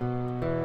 Música